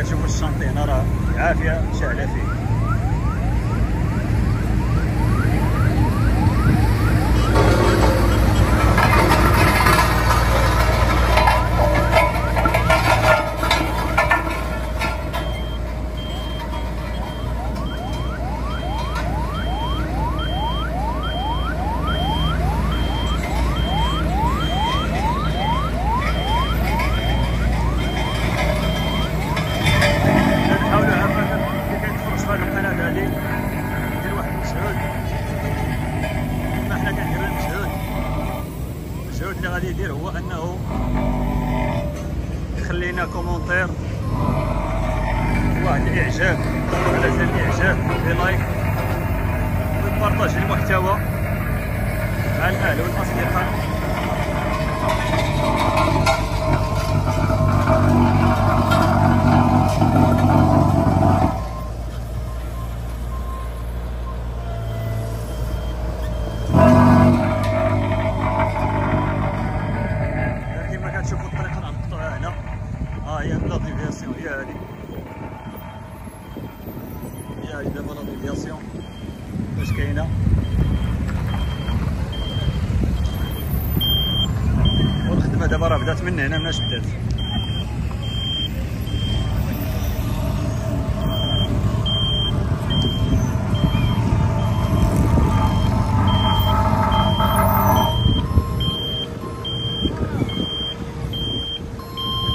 كتشوفوا الشانطي هنا راه عافيه شاعله فيه. غادي يدير هو انه يخلي لنا commentaire. واحد الإعجاب على زر الإعجاب like. ويبارطاجي المحتوى مع الأهل والأصدقاء. هي هذه دابا لا ديفياسيون كاينة والخدمة دابا راه بدات من هنا مناش بدات.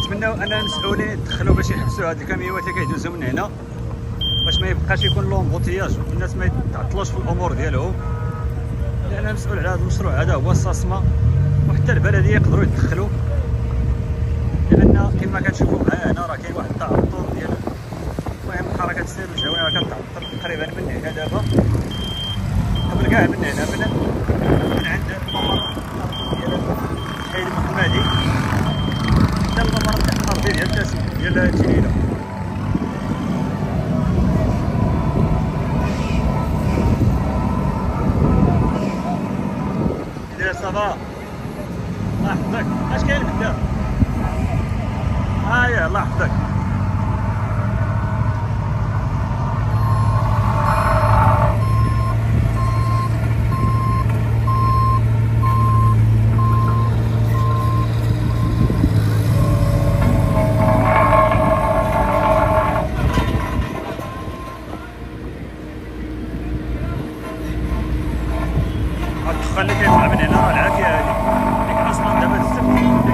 نتمناو ان المسؤولين يدخلوا باش يحبسوا هاد الكاميوات اللي كيدوزوا من هنا. يبقاش يكون لومبوتياج والناس ما يتعطلوش في الأمور ديالهم لأن المسؤول على هذا المشروع هذا هو الساسما وحتى البلديه يقدروا يدخلوا لأن كما كتشوفوا معايا هنا راه كاين واحد التعطل ديال المهم حركه السير الجوي راه كتعطل تقريبا من هنا دابا قبل كاع من هنا من عند الممر ديال الحي المحمدي حتى الممر ديال تاسي ديال تيليلا الدخان اللي كيطلع من هنا العافية. هادي ديك أصلا دابا الزفت